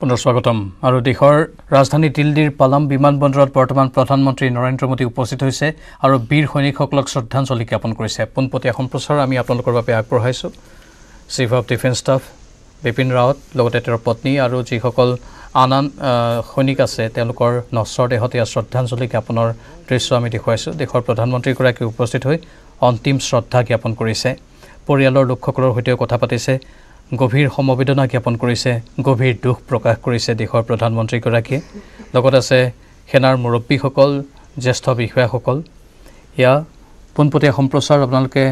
পুনৰ স্বাগতম। আৰু দেশৰ ৰাজধানী দিল্লীৰ পালাম বিমানবন্দৰত বৰ্তমান প্ৰধানমন্ত্ৰী নৰেন্দ্ৰ মোদী উপস্থিত হৈছে আৰু বীৰ সৈনিকসকলক শ্ৰদ্ধাঞ্জলি জ্ঞাপন কৰিছে। পোনপটীয়া সম্প্ৰচাৰ আমি আপোনালোকৰ বাবে আগবঢ়াইছোঁ। Chief of defence staff Bipin Rawat লগতে তেওঁৰ পত্নী আৰু যিসকল আন আন সৈনিক আছে তেওঁলোকৰ নশ্বৰ দেহত এয়া শ্ৰদ্ধাঞ্জলি জ্ঞাপনৰ দৃশ্য আমি দেখুৱাইছোঁ। দেশৰ প্ৰধানমন্ত্ৰীগৰাকী উপস্থিত হৈ অন্তিম শ্ৰদ্ধা জ্ঞাপন কৰিছে। পৰিয়ালৰ লোকসকলৰ সৈতেও কথা পাতিছে। গভীৰ সমবেদনা জ্ঞাপন কৰিছে গভীৰ দুখ প্ৰকাশ কৰিছে দেশৰ প্ৰধানমন্ত্ৰীগৰাকীয়ে। লগত আছে সেনাৰ মুৰব্বীসকল জ্যেষ্ঠ বিষয়াসকল। এয়া পোনপটীয়া সম্প্ৰচাৰ আপোনালোকে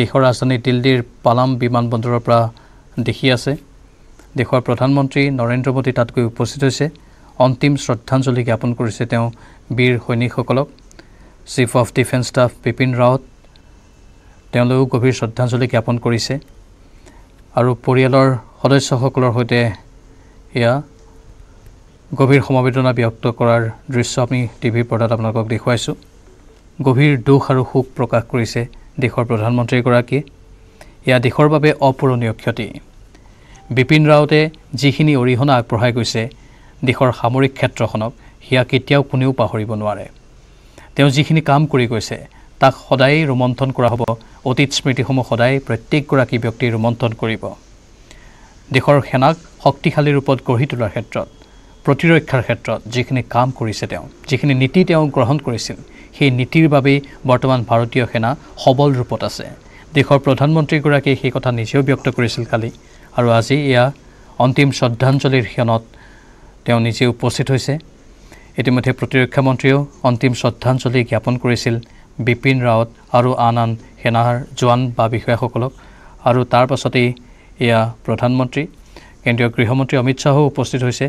দেশৰ ৰাজধানী দিল্লীৰ পালাম বিমানবন্দৰৰ পৰা দেখি আছে। দেশৰ প্ৰধানমন্ত্ৰী নৰেন্দ্ৰ মোদী তাত গৈ উপস্থিত হৈছে। অন্তিম শ্ৰদ্ধাঞ্জলি জ্ঞাপন কৰিছে তেওঁ বীৰ সৈনিকসকলক। Chief of defence staff Bipin Rawat তেওঁলোকেও গভীৰ শ্ৰদ্ধাঞ্জলি জ্ঞাপন কৰিছে। আৰু পৰিয়ালৰ সদস্যসকলৰ সৈতে এয়া গভীৰ সমবেদনা ব্যক্ত কৰাৰ দৃশ্য আমি টিভিৰ পৰ্দাত আপোনালোকক দেখুৱাইছোঁ। গভীৰ দুখ আৰু শোক প্ৰকাশ কৰিছে দেশৰ প্ৰধানমন্ত্ৰীগৰাকীয়ে। এয়া দেশৰ বাবে অপূৰণীয় ক্ষতি। বিপিন ৰাৱতে যিখিনি অৰিহণা আগবঢ়াই গৈছে দেশৰ সামৰিক ক্ষেত্ৰখনক সেয়া কেতিয়াও কোনেও পাহৰিব নোৱাৰে। তেওঁ যিখিনি কাম কৰি গৈছে তাক সদায়েই ৰোমন্থন কৰা হ'ব। অতীত স্মৃতিসমূহ সদায় প্ৰত্যেকগৰাকী ব্যক্তিয়ে ৰোমন্থন কৰিব। দেশৰ সেনাক শক্তিশালী ৰূপত গঢ়ি তোলাৰ ক্ষেত্ৰত প্ৰতিৰক্ষাৰ ক্ষেত্ৰত যিখিনি কাম কৰিছে তেওঁ যিখিনি নীতি তেওঁ গ্ৰহণ কৰিছিল সেই নীতিৰ বাবেই বৰ্তমান ভাৰতীয় সেনা সবল ৰূপত আছে। দেশৰ প্ৰধানমন্ত্ৰীগৰাকীয়ে সেই কথা নিজেও ব্যক্ত কৰিছিল কালি আৰু আজি এয়া অন্তিম শ্ৰদ্ধাঞ্জলিৰ ক্ষণত তেওঁ নিজে উপস্থিত হৈছে। ইতিমধ্যে প্ৰতিৰক্ষা মন্ত্ৰীয়েও অন্তিম শ্ৰদ্ধাঞ্জলি জ্ঞাপন কৰিছিল। বিপিন ৰাৱত আৰু আন আন সেনাৰ জোৱান বা বিষয়াসকলক। আৰু তাৰ পাছতেই এয়া প্ৰধানমন্ত্ৰী কেন্দ্ৰীয় গৃহমন্ত্ৰী অমিত শ্বাহো উপস্থিত হৈছে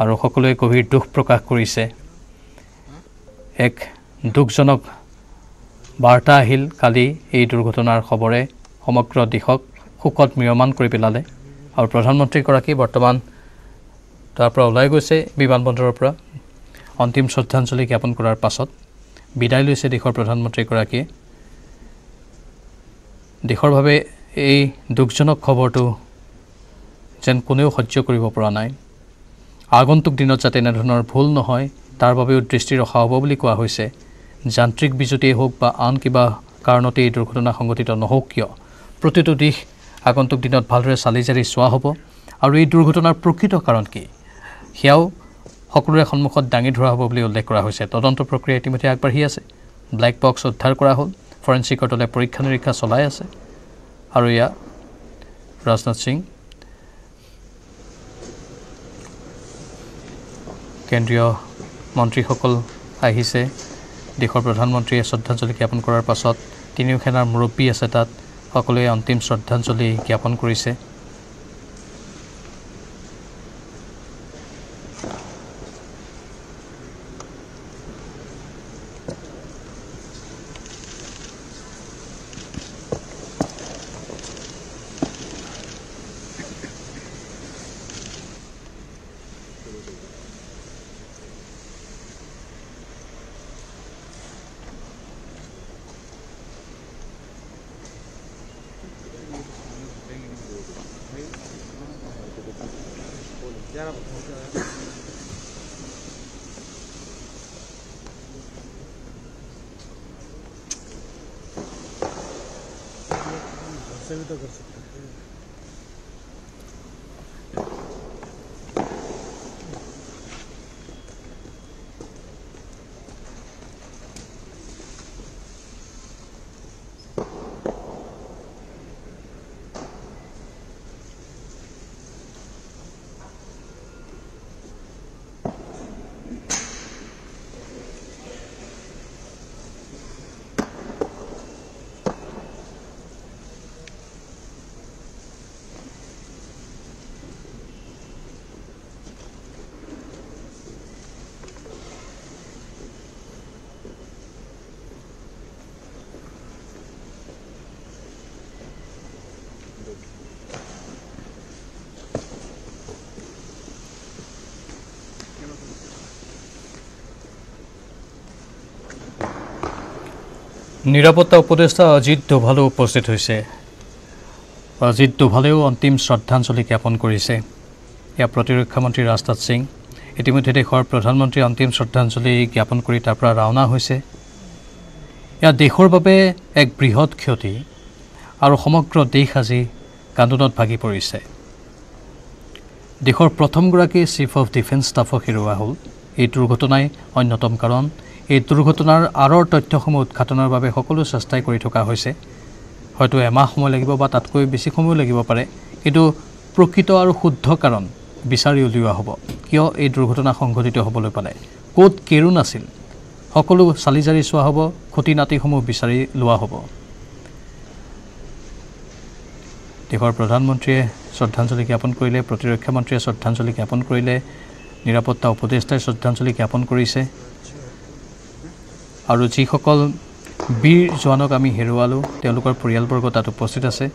আৰু সকলোৱে গভীৰ দুখ প্ৰকাশ কৰিছে। এক দুখজনক বাৰ্তা আহিল কালি এই দুৰ্ঘটনাৰ খবৰে সমগ্ৰ দেশক শোকত ম্ৰিয়মান কৰি পেলালে। আৰু প্ৰধানমন্ত্ৰীগৰাকী বৰ্তমান তাৰ পৰা ওলাই গৈছে বিমানবন্দৰৰ পৰা। অন্তিম শ্ৰদ্ধাঞ্জলি জ্ঞাপন কৰাৰ পাছত বিদায় লৈছে দেশৰ প্ৰধানমন্ত্ৰীগৰাকীয়ে। দেশৰ বাবে এই দুখজনক খবৰটো যেন কোনেও সহ্য কৰিব পৰা নাই। আগন্তুক দিনত যাতে এনেধৰণৰ ভুল নহয় তাৰ বাবেও দৃষ্টি ৰখা হ'ব বুলি কোৱা হৈছে। যান্ত্ৰিক বিজুতিয়েই হওক বা আন কিবা কাৰণতে এই দুৰ্ঘটনা সংঘটিত নহওক কিয় প্ৰতিটো দিশ আগন্তুক দিনত ভালদৰে চালি জাৰি চোৱা হ'ব। আৰু এই দুৰ্ঘটনাৰ প্ৰকৃত কাৰণ কি? সেয়াও সকলোৰে সন্মুখত দাঙি ধৰা হ'ব বুলি উল্লেখ কৰা হৈছে। তদন্ত প্ৰক্ৰিয়া ইতিমধ্যে আগবাঢ়ি আছে। ব্লেক বক্স উদ্ধাৰ কৰা হ'ল। ফৰেঞ্চিকৰ দলে পৰীক্ষা নিৰীক্ষা চলাই আছে। আৰু এয়া ৰাজনাথ সিং। কেন্দ্ৰীয় মন্ত্ৰীসকল আহিছে। দেশৰ প্ৰধানমন্ত্ৰীয়ে শ্ৰদ্ধাঞ্জলি জ্ঞাপন কৰাৰ পাছত তিনিও সেনাৰ মুৰব্বী আছে তাত। সকলোৱে অন্তিম শ্ৰদ্ধাঞ্জলি জ্ঞাপন কৰিছে। से भी নিৰাপত্তা উপদেষ্টা অজিত ডোভালো উপস্থিত হৈছে। অজিত ডোভালেও অন্তিম শ্ৰদ্ধাঞ্জলি জ্ঞাপন কৰিছে। ইয়াৰ প্ৰতিৰক্ষা মন্ত্ৰী ৰাজনাথ সিং। ইতিমধ্যে দেশৰ প্ৰধানমন্ত্ৰীয়ে অন্তিম শ্ৰদ্ধাঞ্জলি জ্ঞাপন কৰি তাৰ পৰা ৰাওনা হৈছে। ইয়াত দেশৰ বাবে এক বৃহৎ ক্ষতি আৰু সমগ্ৰ দেশ আজি কান্দোনত ভাগি পৰিছে। দেশৰ প্ৰথমগৰাকী চিফ অফ ডিফেন্স ষ্টাফক হেৰুওৱা হ'ল। এই দুৰ্ঘটনাই অন্যতম কাৰণ এই দুৰ্ঘটনাৰ আঁৰৰ তথ্যসমূহ উৎঘাটনৰ বাবে সকলো চেষ্টাই কৰি থকা হৈছে। হয়তো এমাহ সময় লাগিব বা তাতকৈ বেছি সময়ো লাগিব পাৰে কিন্তু প্ৰকৃত আৰু শুদ্ধ কাৰণ বিচাৰি উলিওৱা হ'ব। কিয় এই দুৰ্ঘটনা সংঘটিত হ'বলৈ পালে? ক'ত কেৰুণ আছিল? সকলো চালি জাৰি চোৱা হ'ব খুটি নাতিসমূহ বিচাৰি লোৱা হ'ব। দেশৰ প্ৰধানমন্ত্ৰীয়ে শ্ৰদ্ধাঞ্জলি জ্ঞাপন কৰিলে প্ৰতিৰক্ষা মন্ত্ৰীয়ে শ্ৰদ্ধাঞ্জলি জ্ঞাপন কৰিলে নিৰাপত্তা উপদেষ্টাই শ্ৰদ্ধাঞ্জলি জ্ঞাপন কৰিছে। আৰু যিসকল বীৰ জোৱানক আমি হেৰুৱালোঁ তেওঁলোকৰ পৰিয়ালবৰ্গ তাত উপস্থিত আছে।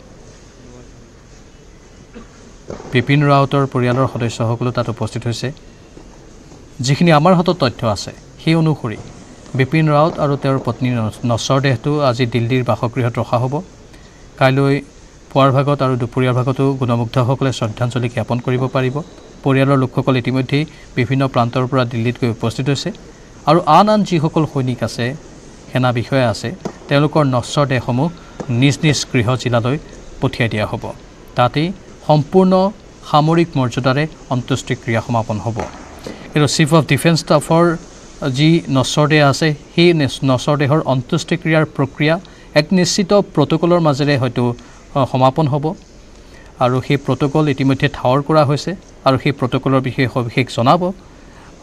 বিপিন ৰাৱতৰ পৰিয়ালৰ সদস্যসকলো তাত উপস্থিত হৈছে। যিখিনি আমাৰ হাতত তথ্য আছে সেই অনুসৰি বিপিন ৰাৱত আৰু তেওঁৰ পত্নী ন- নশ্বৰ দেহটো আজি দিল্লীৰ বাসগৃহত ৰখা হ'ব। কাইলৈ পুৱাৰ ভাগত আৰু দুপৰীয়াৰ ভাগতো গুণমুগ্ধসকলে শ্ৰদ্ধাঞ্জলি জ্ঞাপন কৰিব পাৰিব। পৰিয়ালৰ লোকসকল ইতিমধ্যেই বিভিন্ন প্ৰান্তৰ পৰা দিল্লীত গৈ উপস্থিত হৈছে। আৰু আন আন যিসকল সৈনিক আছে সেনা বিষয়া আছে তেওঁলোকৰ নশ্বৰ দেহসমূহ নিজ নিজ গৃহ জিলালৈ পঠিয়াই দিয়া হ'ব। তাতেই সম্পূৰ্ণ সামৰিক মৰ্যাদাৰে অন্ত্যেষ্টিক্ৰিয়া সমাপন হ'ব। কিন্তু চিফ অফ ডিফেন্স ষ্টাফৰ যি নশ্বৰ দেহ আছে সেই নশ্বৰ দেহৰ অন্ত্যেষ্টিক্ৰিয়াৰ প্ৰক্ৰিয়া এক নিশ্চিত প্ৰট'কলৰ মাজেৰে হয়তো সমাপন হ'ব। আৰু সেই প্ৰট'কল ইতিমধ্যে ঠাৱৰ কৰা হৈছে আৰু সেই প্ৰট'কলৰ বিষয়ে সবিশেষ জনাব।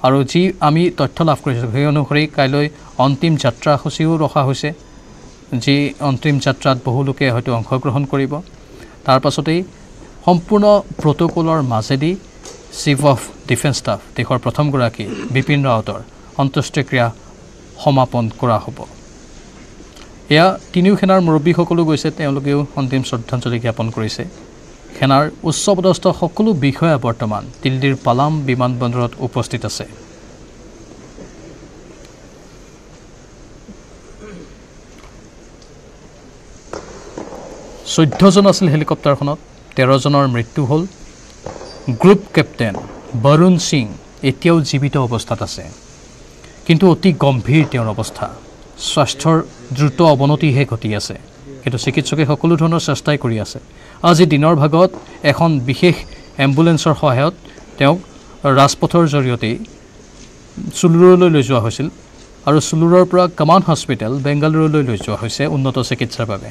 আৰু যি আমি তথ্য লাভ কৰিছোঁ সেই অনুসৰি কাইলৈ অন্তিম যাত্ৰাসূচীও ৰখা হৈছে। যি অন্তিম যাত্ৰাত বহু লোকে হয়তো অংশগ্ৰহণ কৰিব। তাৰ পাছতেই সম্পূৰ্ণ প্ৰট'কলৰ মাজেদি চিফ অফ ডিফেন্স ষ্টাফ দেশৰ প্ৰথমগৰাকী বিপিন ৰাৱতৰ অন্ত্যেষ্টিক্ৰিয়া সমাপন কৰা হ'ব। এয়া তিনিও সেনাৰ মুৰব্বীসকলো গৈছে তেওঁলোকেও অন্তিম শ্ৰদ্ধাঞ্জলি জ্ঞাপন কৰিছে। সেনাৰ উচ্চপদস্থ সকলো বিষয়া বৰ্তমান দিল্লীৰ পালাম বিমানবন্দৰত উপস্থিত আছে। চৈধ্যজন আছিল হেলিকপ্টাৰখনত তেৰজনৰ মৃত্যু হ'ল। গ্ৰুপ কেপ্টেইন বৰুণ সিং এতিয়াও জীৱিত অৱস্থাত আছে। কিন্তু অতি গম্ভীৰ তেওঁৰ অৱস্থা। স্বাস্থ্যৰ দ্ৰুত অৱনতিহে ঘটি আছে। কিন্তু চিকিৎসকে সকলো ধৰণৰ চেষ্টাই কৰি আছে। আজি দিনৰ ভাগত এখন বিশেষ এম্বুলেঞ্চৰ সহায়ত তেওঁক ৰাজপথৰ জৰিয়তেই চুলুৰলৈ লৈ যোৱা হৈছিল আৰু চুলুৰৰ পৰা কামান হস্পিটেল বেংগালুৰুলৈ লৈ যোৱা হৈছে উন্নত চিকিৎসাৰ বাবে।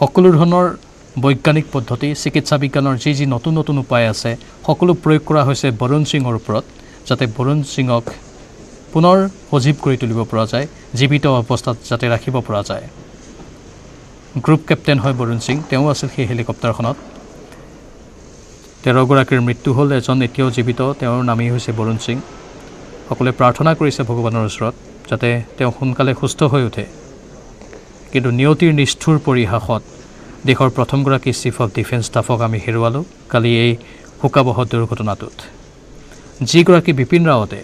সকলো ধৰণৰ বৈজ্ঞানিক পদ্ধতি চিকিৎসা বিজ্ঞানৰ যি যি নতুন নতুন উপায় আছে সকলো প্ৰয়োগ কৰা হৈছে বৰুণ সিঙৰ ওপৰত যাতে বৰুণ সিঙক পুনৰ সজীৱ কৰি তুলিব পৰা যায় জীৱিত অৱস্থাত যাতে ৰাখিব পৰা যায়। গ্ৰুপ কেপ্টেইন হয় বৰুণ সিং। তেওঁ আছিল সেই হেলিকপ্টাৰখনত। তেৰগৰাকীৰ মৃত্যু হ'ল এজন এতিয়াও জীৱিত। তেওঁৰ নামেই হৈছে বৰুণ সিং। সকলোৱে প্ৰাৰ্থনা কৰিছে ভগৱানৰ ওচৰত যাতে তেওঁ সোনকালে সুস্থ হৈ উঠে। কিন্তু নিয়তিৰ নিষ্ঠুৰ পৰিহাসত দেশৰ প্ৰথমগৰাকী চিফ অফ ডিফেন্স ষ্টাফক আমি হেৰুৱালোঁ। কালি এই শোকাবহ দুৰ্ঘটনাটোত। যিগৰাকী বিপিন ৰাৱতে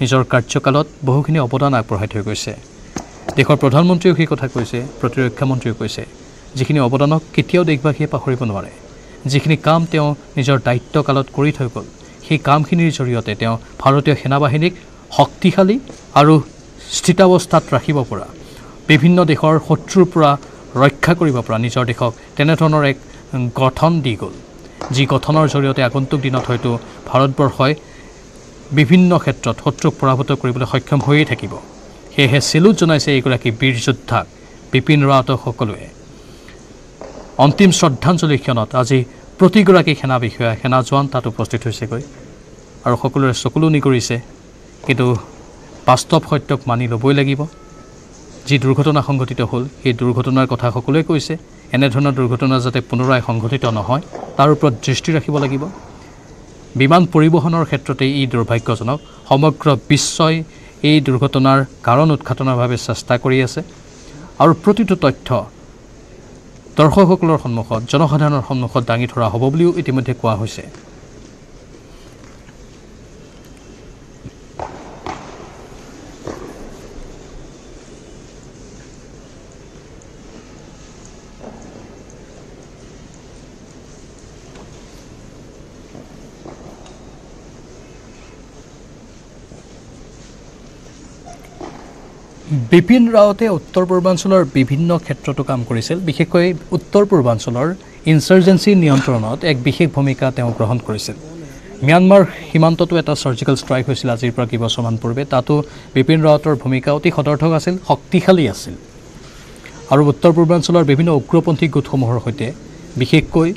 নিজৰ কাৰ্যকালত বহুখিনি অৱদান আগবঢ়াই থৈ গৈছে। দেশৰ প্ৰধানমন্ত্ৰীয়েও সেই কথা কৈছে প্ৰতিৰক্ষা মন্ত্ৰীয়েও কৈছে। যিখিনি অৱদানক কেতিয়াও দেশবাসীয়ে পাহৰিব নোৱাৰে। যিখিনি কাম তেওঁ নিজৰ দায়িত্বকালত কৰি থৈ গ'ল সেই কামখিনিৰ জৰিয়তে তেওঁ ভাৰতীয় সেনাবাহিনীক শক্তিশালী আৰু স্থিতাৱস্থাত ৰাখিব পৰা বিভিন্ন দেশৰ শত্ৰুৰ পৰা ৰক্ষা কৰিব পৰা নিজৰ দেশক তেনেধৰণৰ এক গঠন দি গ'ল। যি গঠনৰ জৰিয়তে আগন্তুক দিনত হয়তো ভাৰতবৰ্ষই বিভিন্ন ক্ষেত্ৰত শত্ৰুক পৰাভূত কৰিবলৈ সক্ষম হৈয়ে থাকিব। সেয়েহে চেলুট জনাইছে এইগৰাকী বীৰ যোদ্ধাক বিপিন ৰাৱতক সকলোৱে। অন্তিম শ্ৰদ্ধাঞ্জলি ক্ষণত আজি প্ৰতিগৰাকী সেনা বিষয়া সেনা জোৱান তাত উপস্থিত হৈছেগৈ আৰু সকলোৰে চকুলো নিগৰিছে কিন্তু বাস্তৱ সত্যক মানি ল'বই লাগিব। যি দুৰ্ঘটনা সংঘটিত হ'ল সেই দুৰ্ঘটনাৰ কথা সকলোৱে কৈছে। এনেধৰণৰ দুৰ্ঘটনা যাতে পুনৰাই সংঘটিত নহয় তাৰ ওপৰত দৃষ্টি ৰাখিব লাগিব। বিমান পৰিবহণৰ ক্ষেত্ৰতে ই দুৰ্ভাগ্যজনক। সমগ্ৰ বিশ্বই এই দুৰ্ঘটনাৰ কাৰণ উৎঘাটনৰ বাবে চেষ্টা কৰি আছে আৰু প্ৰতিটো তথ্য দৰ্শকসকলৰ সন্মুখত জনসাধাৰণৰ সন্মুখত দাঙি ধৰা হ'ব বুলিও ইতিমধ্যে কোৱা হৈছে। বিপিন ৰাৱতে উত্তৰ পূৰ্বাঞ্চলৰ বিভিন্ন ক্ষেত্ৰতো কাম কৰিছিল বিশেষকৈ উত্তৰ পূৰ্বাঞ্চলৰ ইনচাৰ্জেঞ্চি নিয়ন্ত্ৰণত এক বিশেষ ভূমিকা তেওঁ গ্ৰহণ কৰিছিল। ম্যানমাৰ সীমান্ততো এটা চাৰ্জিকেল ষ্ট্ৰাইক হৈছিল আজিৰ পৰা কেইবছৰমান পূৰ্বে তাতো বিপিন ৰাৱতৰ ভূমিকা অতি সদৰ্থক আছিল শক্তিশালী আছিল। আৰু উত্তৰ পূৰ্বাঞ্চলৰ বিভিন্ন উগ্ৰপন্থী গোটসমূহৰ সৈতে বিশেষকৈ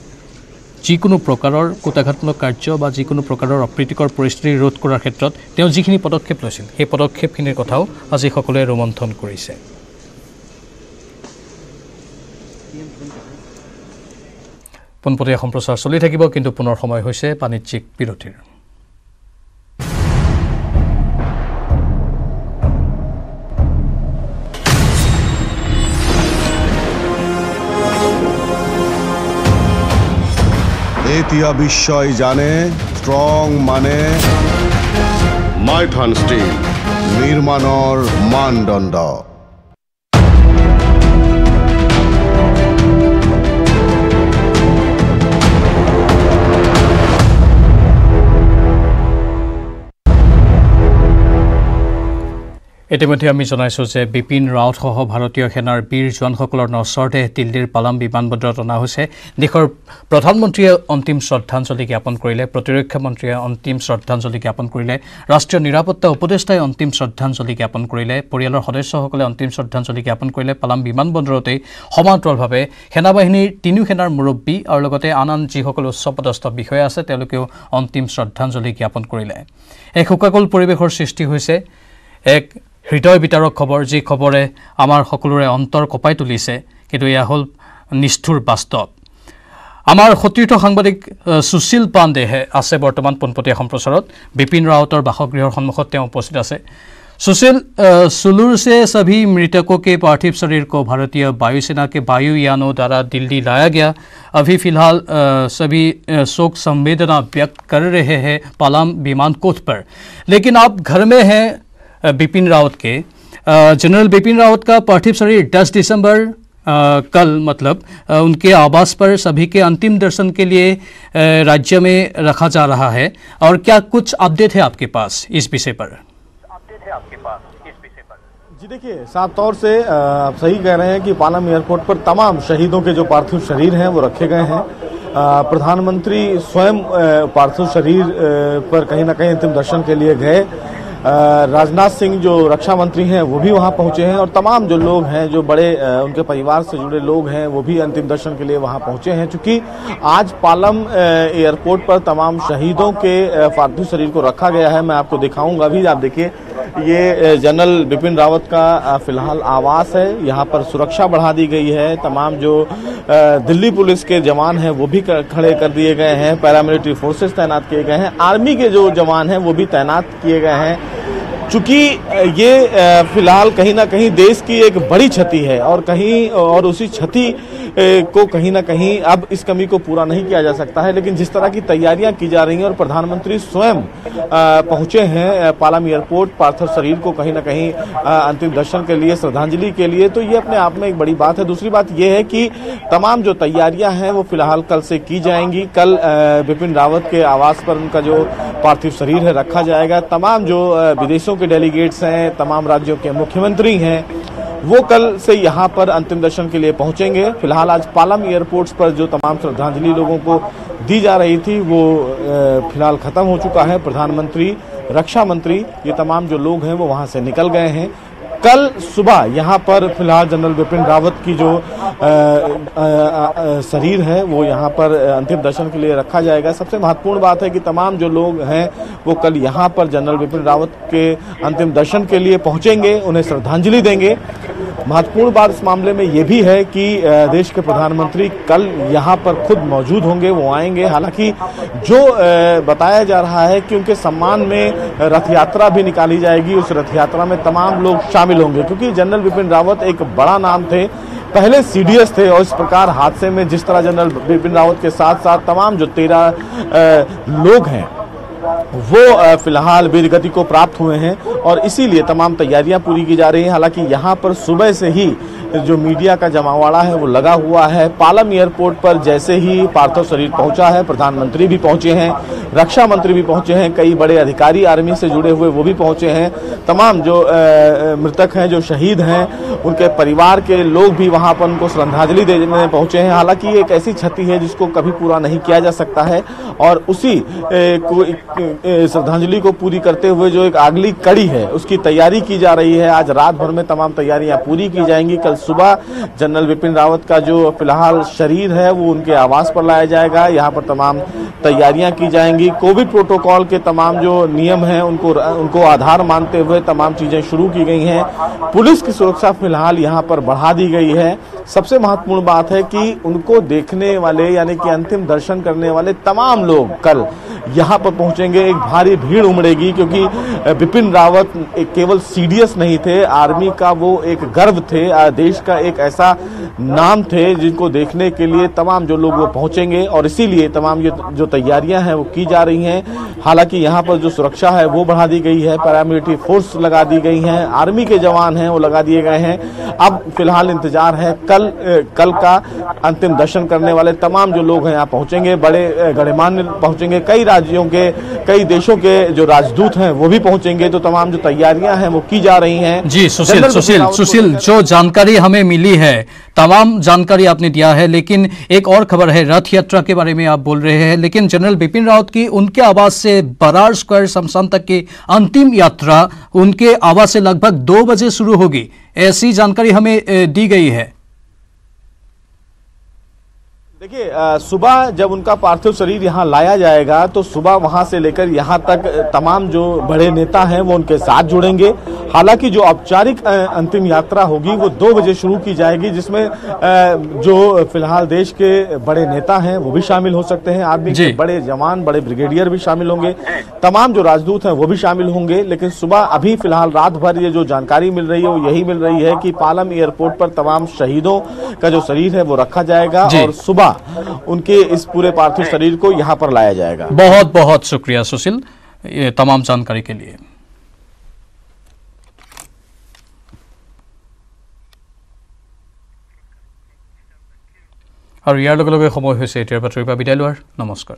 যিকোনো প্ৰকাৰৰ কুটাঘাতমূলক কাৰ্য বা যিকোনো প্ৰকাৰৰ অপ্ৰীতিকৰ পৰিস্থিতি ৰোধ কৰাৰ ক্ষেত্ৰত তেওঁ যিখিনি পদক্ষেপ লৈছিল সেই পদক্ষেপখিনিৰ কথাও আজি সকলোৱে ৰোমন্থন কৰিছে। পোনপটীয়া সম্প্ৰচাৰ চলি থাকিব কিন্তু পুনৰ সময় হৈছে বাণিজ্যিক বিৰতিৰ এতিয়া বিস্ময় জানে স্ট্রং মানে। মাইথান স্টিল। নির্মাণৰ মানদণ্ড। ইতিমধ্যে আমি জনাইছোঁ যে বিপিন ৰাৱতসহ ভাৰতীয় সেনাৰ বীৰ জোৱানসকলৰ নশ্বৰ দেহ দিল্লীৰ পালাম বিমানবন্দৰত অনা হৈছে। দেশৰ প্ৰধানমন্ত্ৰীয়ে অন্তিম শ্ৰদ্ধাঞ্জলি জ্ঞাপন কৰিলে প্ৰতিৰক্ষা মন্ত্ৰীয়ে অন্তিম শ্ৰদ্ধাঞ্জলি জ্ঞাপন কৰিলে ৰাষ্ট্ৰীয় নিৰাপত্তা উপদেষ্টাই অন্তিম শ্ৰদ্ধাঞ্জলি জ্ঞাপন কৰিলে পৰিয়ালৰ সদস্যসকলে অন্তিম শ্ৰদ্ধাঞ্জলি জ্ঞাপন কৰিলে পালাম বিমানবন্দৰতেই সমান্তৰালভাৱে সেনাবাহিনীৰ তিনিও সেনাৰ মুৰব্বী আৰু লগতে আন আন যিসকল উচ্চপদস্থ বিষয়া আছে তেওঁলোকেও অন্তিম শ্ৰদ্ধাঞ্জলি জ্ঞাপন কৰিলে। এক শোকাকুল পৰিৱেশৰ সৃষ্টি হৈছে। এক হৃদয় বিতাৰক খবৰ যি খবৰে আমাৰ সকলোৰে অন্তৰ কঁপাই তুলিছে কিন্তু এয়া হ'ল নিষ্ঠুৰ বাস্তৱ আমাৰ সতীৰ্থ সাংবাদিক আহ, সুশীল পাণ্ডেহে আছে বৰ্তমান পোনপটীয়া সম্প্ৰচাৰত বিপিন ৰাৱতৰ বাসগৃহৰ সন্মুখত তেওঁ উপস্থিত আছে सुशील अ, सुलूर से सभी मृतकों के पार्थिव शरीर को भारतीय वायुसेना के वायुयानों द्वारा दिल्ली लाया गया अभी फिलहाल अ, सभी अ, शोक संवेदना व्यक्त कर रहे हैं पालाम विमानकोट पर लेकिन आप घर में हैं अ, बिपिन रावत के। जनरल बिपिन रावत का पार्थिव शरीर 10 दिसंबर कल मतलब उनके आवास पर सभी के अंतिम दर्शन के लिए राज्य में रखा जा रहा है। और क्या कुछ अपडेट है आपके पास इस विषय पर? जी देखिए, साफ़ तौर से आप सही कह रहे हैं कि पालम एयरपोर्ट पर तमाम शहीदों के जो पार्थिव शरीर हैं, वो रखे गए हैं। प्रधानमंत्री स्वयं पार्थिव शरीर पर कहीं ना कहीं अंतिम दर्शन के लिए गए। राजनाथ सिंह जो रक्षा मंत्री हैं, वो भी वहाँ पहुँचे हैं और तमाम जो लोग हैं, जो बड़े उनके परिवार से जुड़े लोग हैं, वो भी अंतिम दर्शन के लिए वहाँ पहुँचे हैं। चूँकि आज पालम एयरपोर्ट पर तमाम शहीदों के पार्थिव शरीर को रखा गया है, मैं आपको दिखाऊँगा। अभी आप देखिए ये जनरल बिपिन रावत का फ़िलहाल आवास है। यहाँ पर सुरक्षा बढ़ा दी गई है। तमाम जो दिल्ली पुलिस के जवान हैं, वो भी खड़े कर दिए गए हैं। पैरामिलिट्री फोर्सेस तैनात किए गए हैं। आर्मी के जो जवान हैं, वो भी तैनात किए गए हैं। चूँकि ये फ़िलहाल कहीं ना कहीं देश की एक बड़ी क्षति है और कहीं, और उसी क्षति को कहीं ना कहीं अब इस कमी को पूरा नहीं किया जा सकता है। लेकिन जिस तरह की तैयारियाँ की जा रही हैं और प्रधानमंत्री स्वयं पहुँचे हैं पालम एयरपोर्ट पार्थिव शरीर को कहीं ना कहीं अंतिम दर्शन के लिए, श्रद्धांजलि के लिए तो ये अपने आप में एक बड़ी बात है। दूसरी बात ये है कि तमाम जो तैयारियाँ हैं, वो फ़िलहाल कल से की जाएँगी। कल बिपिन रावत के आवास पर उनका जो पार्थिव शरीर है, रखा जाएगा। तमाम जो विदेशों के डेलीगेट्स हैं, तमाम राज्यों के मुख्यमंत्री हैं, वो कल से यहाँ पर अंतिम दर्शन के लिए पहुँचेंगे। फ़िलहाल आज पालम एयरपोर्ट्स पर जो तमाम श्रद्धांजलि लोगों को दी जा रही थी, वो फ़िलहाल खत्म हो चुका है। प्रधानमंत्री, रक्षा मंत्री, ये तमाम जो लोग हैं, वो वहाँ से निकल गए हैं। कल सुबह यहाँ पर फ़िलहाल जनरल बिपिन रावत की जो शरीर है, वो यहाँ पर अंतिम दर्शन के लिए रखा जाएगा। सबसे महत्वपूर्ण बात है कि तमाम जो लोग हैं, वो कल यहाँ पर जनरल बिपिन रावत के अंतिम दर्शन के लिए पहुँचेंगे, उन्हें श्रद्धांजलि देंगे। महत्वपूर्ण बात इस मामले में ये भी है कि देश के प्रधानमंत्री कल यहाँ पर खुद मौजूद होंगे, वो आएँगे। हालाँकि जो बताया जा रहा है कि उनके सम्मान में रथ यात्रा भी निकाली जाएगी, उस रथ यात्रा में तमाम लोग शामिल होंगे, क्योंकि जनरल बिपिन रावत एक बड़ा नाम थे, पहले सीडीएस थे और इस प्रकार हादसे में जिस तरह जनरल बिपिन रावत के साथ साथ तमाम जो तेरह लोग हैं वो फ़िलहाल वीरगति को प्राप्त हुए हैं और इसीलिए तमाम तैयारियाँ पूरी की जा रही हैं। हालाँकि यहाँ पर सुबह से ही जो मीडिया का जमावाड़ा है, वो लगा हुआ है। पालम एयरपोर्ट पर जैसे ही पार्थिव शरीर पहुँचा है, प्रधानमंत्री भी पहुँचे हैं, रक्षा मंत्री भी पहुँचे हैं, कई बड़े अधिकारी आर्मी से जुड़े हुए वो भी पहुँचे हैं। तमाम जो मृतक हैं, जो शहीद हैं, उनके परिवार के लोग भी वहाँ पर उनको श्रद्धांजलि देने पहुँचे हैं। हालाँकि एक ऐसी क्षति है, जिसको कभी पूरा नहीं किया जा सकता है, और उसी श्रद्धांजलि को पूरी करते हुए जो एक अगली कड़ी है, उसकी तैयारी की जा रही है। आज रात भर में तमाम तैयारियाँ पूरी की जाएँगी। कल सुबह जनरल विपिन रावत का जो फ़िलहाल शरीर है, वो उनके आवास पर लाया जाएगा। यहाँ पर तमाम तैयारियाँ की जाएँगी। कोविड प्रोटोकॉल के तमाम जो नियम हैं, उनको उनको आधार मानते हुए तमाम चीज़ें शुरू की गई हैं। पुलिस की सुरक्षा फ़िलहाल यहाँ पर बढ़ा दी गई है। सबसे महत्वपूर्ण बात है कि उनको देखने वाले, यानी कि अंतिम दर्शन करने वाले तमाम लोग कल यहाँ पर पहुँचेंगे। एक भारी भीड़ उमड़ेगी क्योंकि बिपिन रावत केवल सीडीएस नहीं थे, आर्मी का वो एक गर्व थे देश का एक ऐसा नाम थे जिनको देखने के लिए तमाम जो लोग वो पहुँचेंगे। और इसीलिए तमाम ये जो तैयारियाँ हैं वो की जा रही हैं। हालाँकि यहाँ पर जो सुरक्षा है वो बढ़ा दी गई है, पैरामिलिट्री फोर्स लगा दी गई हैं, आर्मी के जवान हैं वो लगा दिए गए हैं। अब फ़िलहाल इंतज़ार है कल अ, कल का अंतिम दर्शन करने वाले तमाम जो लोग हैं यहाँ पहुँचेंगे बड़े गणमान्य पहुँचेंगे कई राज्यों के कई देशों के जो राजदूत हैं वो भी पहुँचेंगे तो तमाम जो तैयारियाँ हैं वो की जा रही हैं। जी सुशील सुशील सुशील जो जानकारी हमें मिली है तमाम जानकारी आपने दिया है लेकिन एक और खबर है रथ यात्रा के बारे में आप बोल रहे हैं लेकिन जनरल बिपिन रावत की उनके आवास से बरार स्क्वायर शमशान तक की अंतिम यात्रा उनके आवास से लगभग दो बजे शुरू होगी ऐसी जानकारी हमें दी गई है। देखिए सुबह जब उनका पार्थिव शरीर यहाँ लाया जाएगा तो सुबह वहाँ से लेकर यहाँ तक तमाम जो बड़े नेता हैं वो उनके साथ जुड़ेंगे। हालाँकि जो औपचारिक अंतिम यात्रा होगी वो दो बजे शुरू की जाएगी जिसमें जो फ़िलहाल देश के बड़े नेता हैं वो भी शामिल हो सकते हैं। आर्मी के बड़े जवान बड़े ब्रिगेडियर भी शामिल होंगे। तमाम जो राजदूत हैं वो भी शामिल होंगे। लेकिन सुबह अभी फ़िलहाल रात भर ये जो जानकारी मिल रही है वो यही मिल रही है कि पालम एयरपोर्ट पर तमाम शहीदों का जो शरीर है वो रखा जाएगा और सुबह उनके इस पूरे पार्थिव शरीर को यहाँ पर लाया जाएगा। बहुत बहुत शुक्रिया सुशील ये तमाम जानकारी के लिए। আৰু ইয়াৰ লগে লগে সময় হৈছে এতিয়াৰ বাতৰিৰ পৰা বিদায় লোৱাৰ। নমস্কাৰ।